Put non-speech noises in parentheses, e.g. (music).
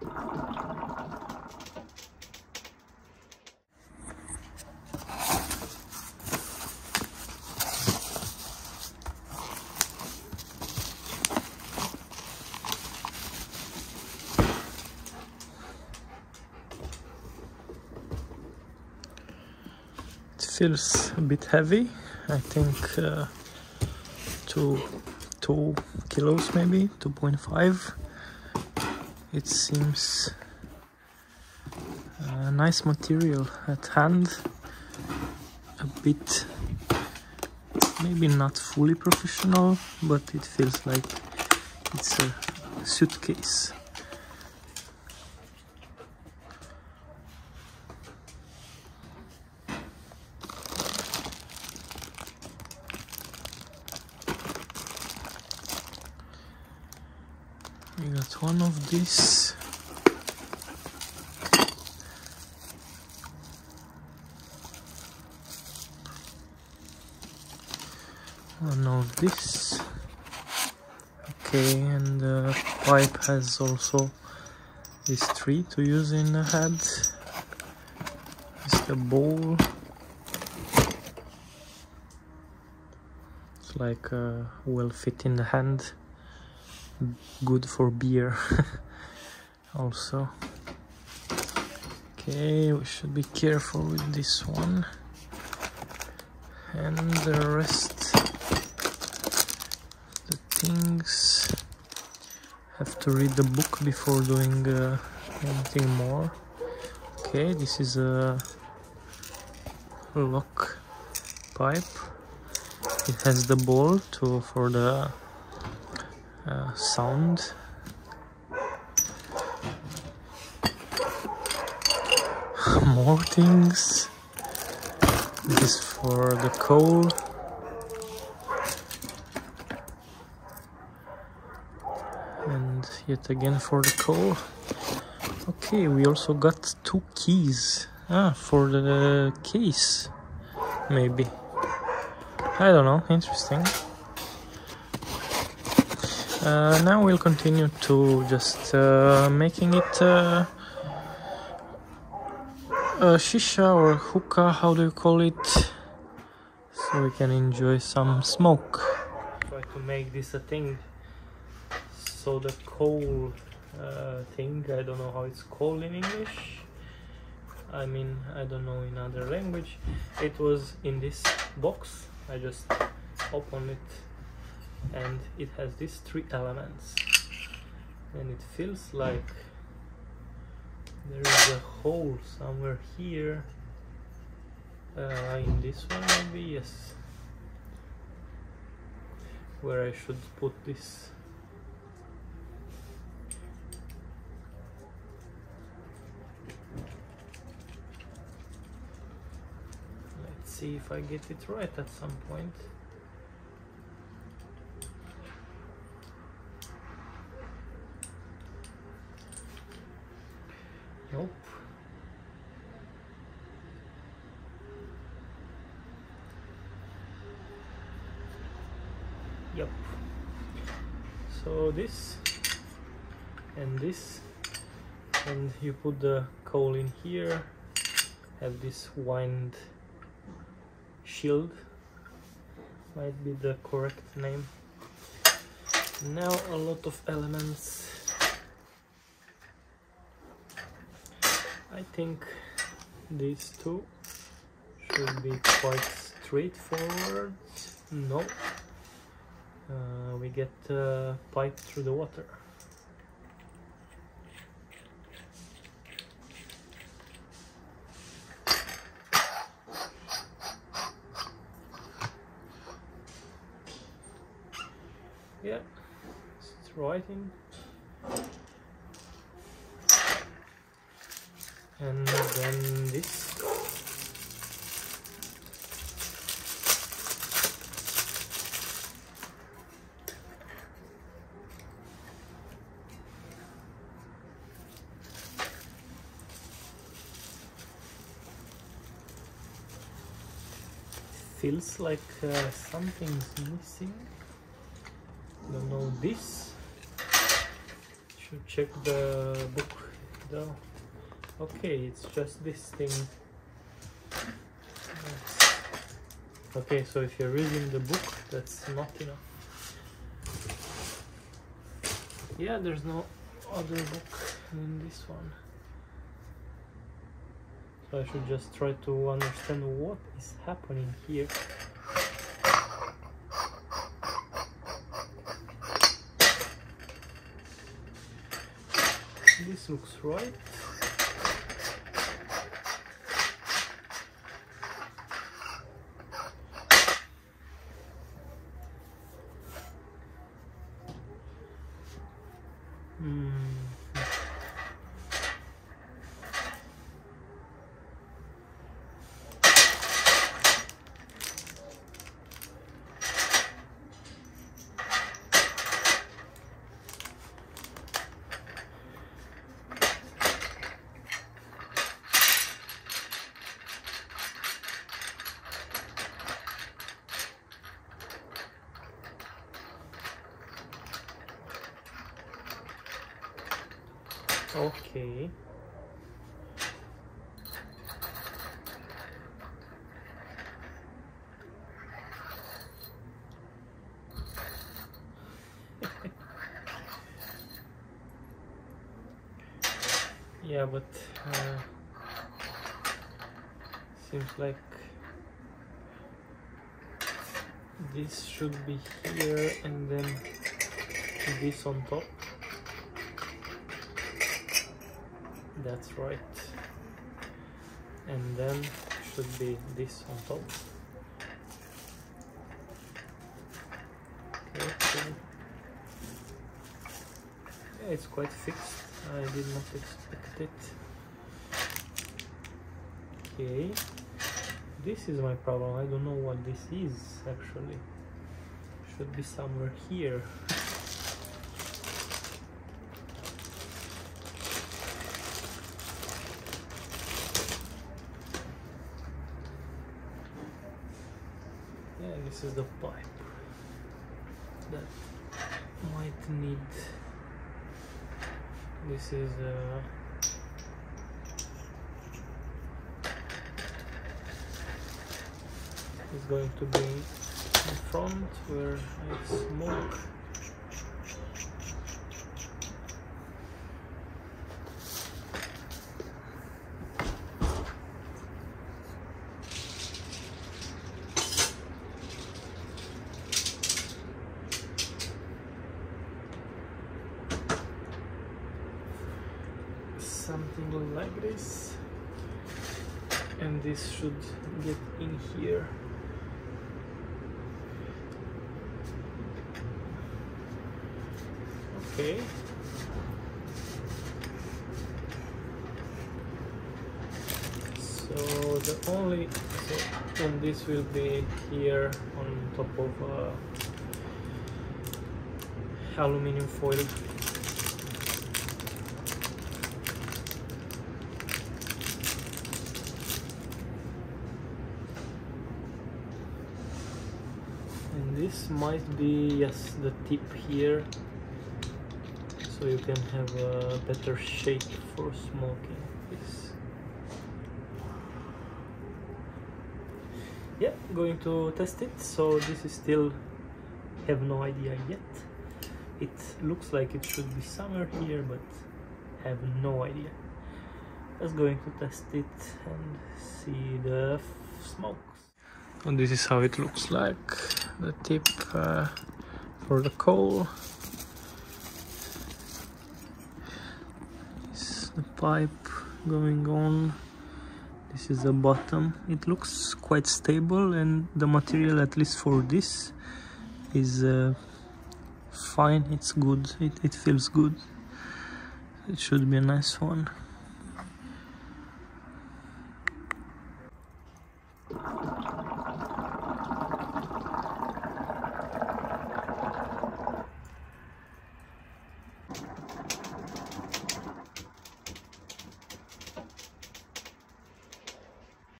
It feels a bit heavy. I think uh, two two kilos maybe 2.5. It seems a nice material at hand. A bit maybe not fully professional, but it feels like it's a suitcase. We got one of these. One of this. Okay, and the pipe has also this tree to use in the head. It's the bowl. It's like uh, will fit in the hand good for beer (laughs) also. Okay we should be careful with this one. And the rest the things. Have to read the book before doing uh, anything more. Okay this is a lock pipe. It has the ball to for the uh, sound. (sighs) More things. This for the coal. And yet again for the coal. Okay, we also got two keys. Ah, for the case. Maybe. I don't know, interesting. Uh, now we'll continue to just uh, making it uh, a shisha or hookah, how do you call it? So we can enjoy some smoke. Try to make this a thing. So the coal uh, thing, I don't know how it's called in English. I mean, I don't know in other language. It was in this box. I just opened it and it has these three elements. And it feels like there is a hole somewhere here. Uh, in this one maybe? Yes. Where I should put this. Let's see if I get it right at some point Nope. Yep. So this and this and you put the coal in here have this wind shield might be the correct name now a lot of elements I think these two should be quite straightforward. No, uh, we get uh, pipe through the water. Yeah, it's right and then this. Feels like uh, something's missing. Don't know this. Should check the book though. Okay, it's just this thing. Okay, so if you're reading the book, that's not enough. Yeah, there's no other book than this one. So I should just try to understand what is happening here. This looks right. Okay. (laughs) yeah, but uh, seems like this should be here and then this on top. That's right. And then should be this on top. Okay. It's quite fixed. I did not expect it. Okay. This is my problem. I don't know what this is actually. Should be somewhere here (laughs) this is the pipe that might need this is uh, is going to be in front where I smoke something like this. And this should get in here. Okay. So the only so, and this will be here on top of uh, aluminum foil this might be yes the tip here. So you can have a better shape for smoking this. Yeah going to test it. So this is still have no idea yet. It looks like it should be somewhere here but have no idea. Just going to test it and see the smokes and this is how it looks like. The tip uh, for the coal. This is the pipe going on. This is the bottom. It looks quite stable and the material at least for this is uh, fine. It's good. It, it feels good. It should be a nice one